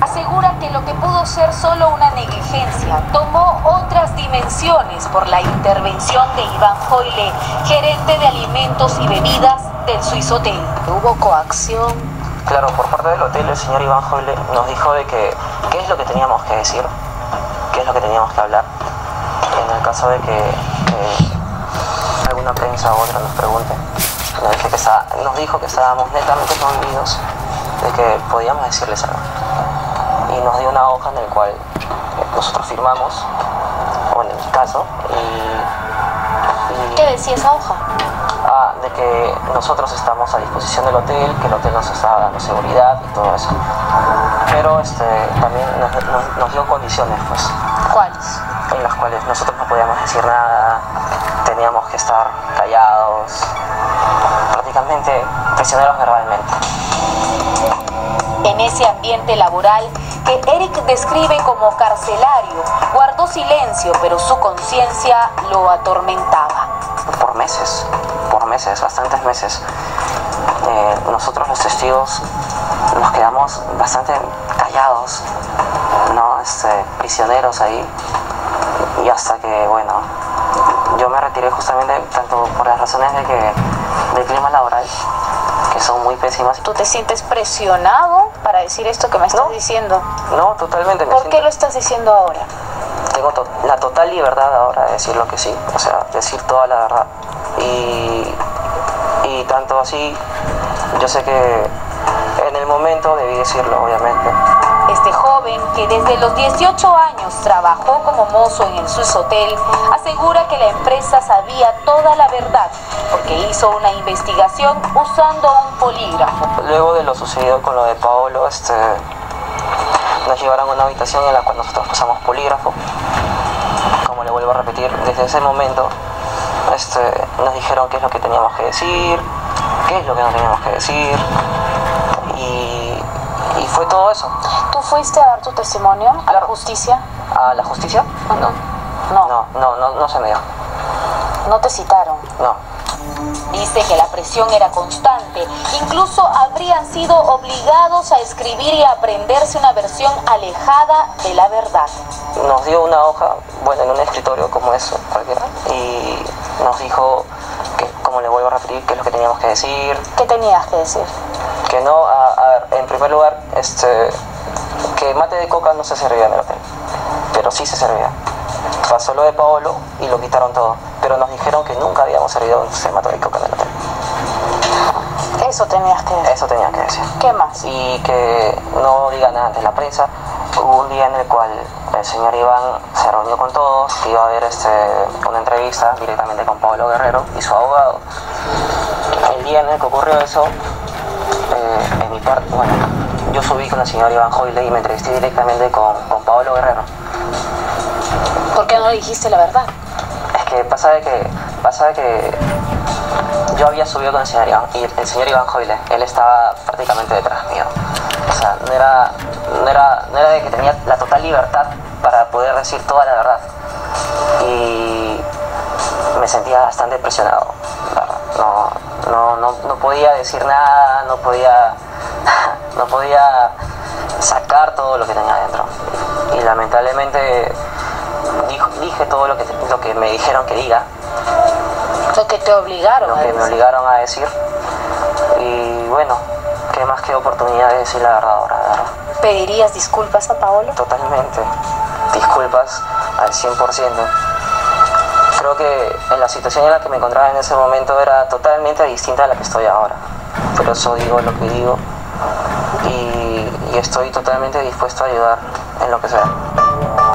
asegura que lo que pudo ser solo una negligencia tomó otras dimensiones por la intervención de Iván Hoyle, gerente de alimentos y bebidas del Suizo Hotel. Hubo coacción. Claro, por parte del hotel el señor Iván Hoyle nos dijo de que qué es lo que teníamos que decir, qué es lo que teníamos que hablar, en el caso de que eh, alguna prensa u otra nos pregunte. Nos, dije que está- nos dijo que estábamos netamente prohibidos de que podíamos decirles algo. Y nos dio una hoja en la cual nosotros firmamos, o en mi caso, y, y- ¿Qué decía esa hoja? Ah, de que nosotros estamos a disposición del hotel, que el hotel nos está dando seguridad y todo eso. Pero este, también nos, nos- nos dio condiciones, pues, ¿Cuáles? en las cuales nosotros no podíamos decir nada, teníamos que estar callados, prácticamente prisioneros verbalmente. En ese ambiente laboral que Eric describe como carcelario, guardó silencio, pero su conciencia lo atormentaba. por meses, por meses, bastantes meses. Eh, nosotros los testigos nos quedamos bastante callados, ¿no? Este, prisioneros ahí. Y hasta que, bueno, yo me retiré justamente tanto por las razones de que del clima laboral, que son muy pésimas. ¿Tú te sientes presionado para decir esto que me estás No. diciendo? No, totalmente. me ¿Por siento- qué lo estás diciendo ahora? tengo to- la total libertad ahora de decir lo que sí, o sea, decir toda la verdad. Y, y tanto así, yo sé que en el momento debí decirlo, obviamente. Desde los 18 años trabajó como mozo en el Swiss Hotel, asegura que la empresa sabía toda la verdad porque hizo una investigación usando un polígrafo. Luego de lo sucedido con lo de Paolo, este, nos llevaron a una habitación en la cual nosotros pasamos polígrafo. Como le vuelvo a repetir, desde ese momento este, nos dijeron qué es lo que teníamos que decir, qué es lo que no teníamos que decir. Y fue todo eso. ¿Tú fuiste a dar tu testimonio a la justicia? ¿A la justicia? No. No, No, no, no, no se me dio. no te citaron. No. Dice que la presión era constante. Incluso habrían sido obligados a escribir y a aprenderse una versión alejada de la verdad. Nos dio una hoja, bueno, en un escritorio como eso, cualquiera, y nos dijo que, como le vuelvo a repetir, qué es lo que teníamos que decir, ¿Qué tenías que decir? que no, a, a ver, en primer lugar, este, que mate de coca no se servía en el hotel, pero sí se servía. Pasó lo de Paolo y lo quitaron todo, pero nos dijeron que nunca habíamos servido un mate de coca en el hotel. Eso tenías que decir. Eso tenía que decir. ¿Qué más? y que no diga nada ante la prensa. Hubo un día en el cual el señor Iván se reunió con todos, que iba a haber este, una entrevista directamente con Pablo Guerrero y su abogado. El día en el que ocurrió eso, bueno, yo subí con el señor Iván Hoyle y me entrevisté directamente con, con Pablo Guerrero. ¿Por qué no dijiste la verdad? Es que pasa de que, pasa de que yo había subido con el señor Iván y el señor Iván Hoyle, él estaba prácticamente detrás mío. O sea, no era, no era, no era de que tenía la total libertad para poder decir toda la verdad. Y me sentía bastante presionado. la. No, no, no, no podía decir nada, no podía, no podía sacar todo lo que tenía adentro. Y lamentablemente dijo- dije todo lo que, lo que me dijeron que diga, Lo que te obligaron lo a que me obligaron a decir. Y bueno, qué más que oportunidad de decir la verdad ahora. ¿Pedirías disculpas a Paolo? Totalmente. Disculpas al 100%. Creo que en la situación en la que me encontraba en ese momento era totalmente distinta a la que estoy ahora. Por eso digo lo que digo y estoy totalmente dispuesto a ayudar en lo que sea.